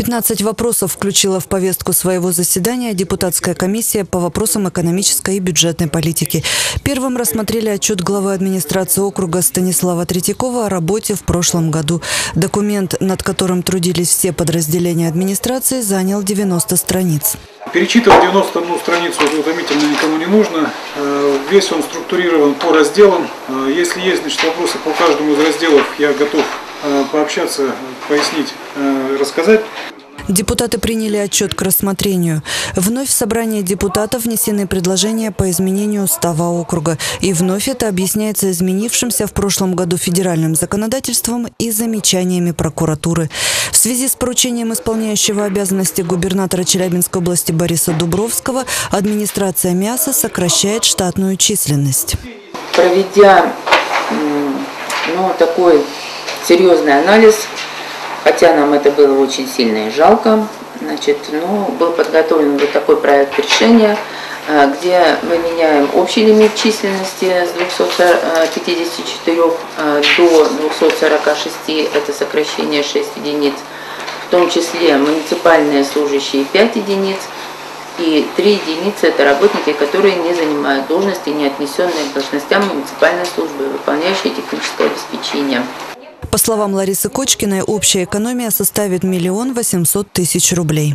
15 вопросов включила в повестку своего заседания депутатская комиссия по вопросам экономической и бюджетной политики. Первым рассмотрели отчет главы администрации округа Станислава Третьякова о работе в прошлом году. Документ, над которым трудились все подразделения администрации, занял 90 страниц. Перечитывать 91 страницу утомительно никому не нужно. Э, Весь он структурирован по разделам. Э, Если есть значит, вопросы по каждому из разделов, я готов пообщаться, пояснить, э, рассказать. Депутаты приняли отчет к рассмотрению. Вновь в собрание депутатов внесены предложения по изменению устава округа. И вновь это объясняется изменившимся в прошлом году федеральным законодательством и замечаниями прокуратуры. В связи с поручением исполняющего обязанности губернатора Челябинской области Бориса Дубровского администрация МИАСа сокращает штатную численность. проведя ну, такой серьезный анализ, хотя нам это было очень сильно и жалко, значит, ну, был подготовлен вот такой проект решения, э, где мы меняем общий лимит численности с 254 э, до 246, это сокращение 6 единиц, в том числе муниципальные служащие 5 единиц, и три единицы – это работники, которые не занимают должности, не отнесенные к должностям муниципальной службы, выполняющие техническое обеспечение. По словам Ларисы Кочкиной, общая экономия составит миллион восемьсот тысяч рублей.